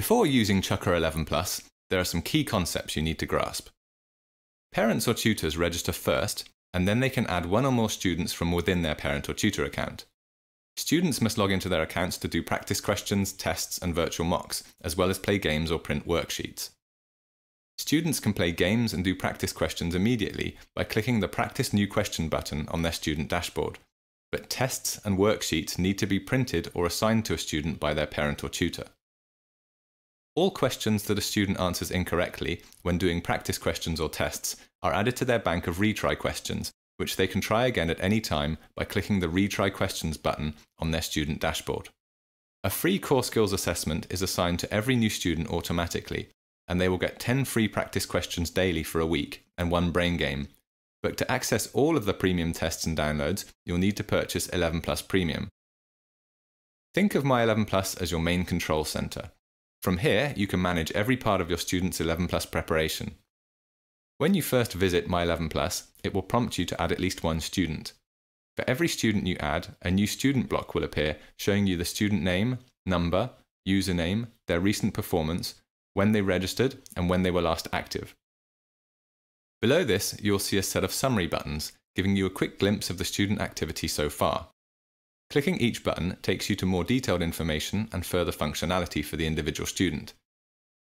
Before using Chuckra 11 Plus, there are some key concepts you need to grasp. Parents or tutors register first, and then they can add one or more students from within their parent or tutor account. Students must log into their accounts to do practice questions, tests, and virtual mocks, as well as play games or print worksheets. Students can play games and do practice questions immediately by clicking the Practice New Question button on their student dashboard, but tests and worksheets need to be printed or assigned to a student by their parent or tutor. All questions that a student answers incorrectly when doing practice questions or tests are added to their bank of retry questions, which they can try again at any time by clicking the Retry Questions button on their student dashboard. A free core skills assessment is assigned to every new student automatically, and they will get 10 free practice questions daily for a week and one brain game. But to access all of the premium tests and downloads, you'll need to purchase 11 Plus Premium. Think of My 11 Plus as your main control center. From here, you can manage every part of your student's 11 Plus preparation. When you first visit My 11 Plus, it will prompt you to add at least one student. For every student you add, a new student block will appear showing you the student name, number, username, their recent performance, when they registered, and when they were last active. Below this, you'll see a set of summary buttons, giving you a quick glimpse of the student activity so far. Clicking each button takes you to more detailed information and further functionality for the individual student.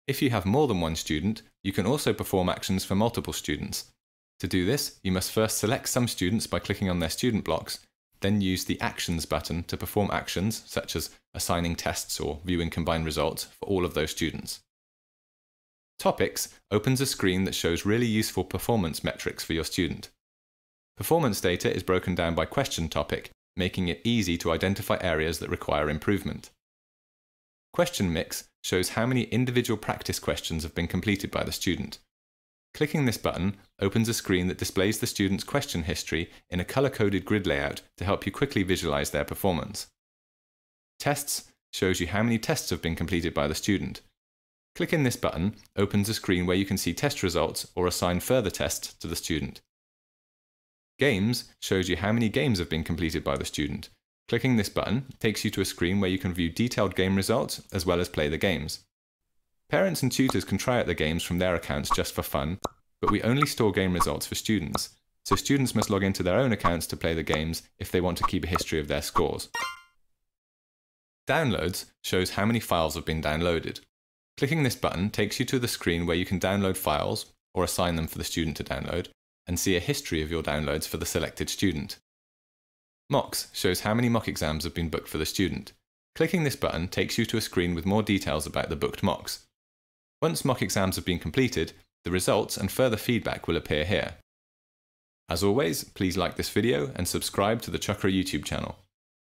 If you have more than one student, you can also perform actions for multiple students. To do this, you must first select some students by clicking on their student blocks, then use the Actions button to perform actions such as assigning tests or viewing combined results for all of those students. Topics opens a screen that shows really useful performance metrics for your student. Performance data is broken down by question topic making it easy to identify areas that require improvement. Question Mix shows how many individual practice questions have been completed by the student. Clicking this button opens a screen that displays the student's question history in a color-coded grid layout to help you quickly visualize their performance. Tests shows you how many tests have been completed by the student. Clicking this button opens a screen where you can see test results or assign further tests to the student. Games shows you how many games have been completed by the student. Clicking this button takes you to a screen where you can view detailed game results as well as play the games. Parents and tutors can try out the games from their accounts just for fun, but we only store game results for students, so students must log into their own accounts to play the games if they want to keep a history of their scores. Downloads shows how many files have been downloaded. Clicking this button takes you to the screen where you can download files, or assign them for the student to download, and see a history of your downloads for the selected student. Mocks shows how many mock exams have been booked for the student. Clicking this button takes you to a screen with more details about the booked mocks. Once mock exams have been completed, the results and further feedback will appear here. As always, please like this video and subscribe to the Chuckra YouTube channel.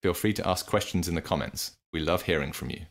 Feel free to ask questions in the comments. We love hearing from you.